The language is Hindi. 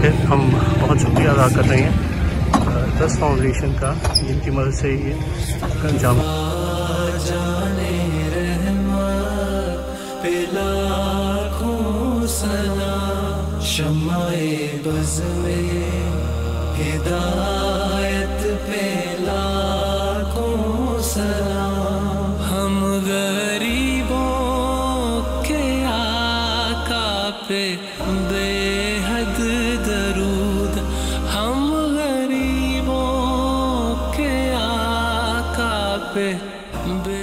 फिर हम बहुत शुक्रिया अदा कर रहे हैं दस फाउंडेशन का जिनकी मदद से ये अंजाम शमाए बज़ में हिदायत पे बेहद दरूद हम गरीबों के आका पे बे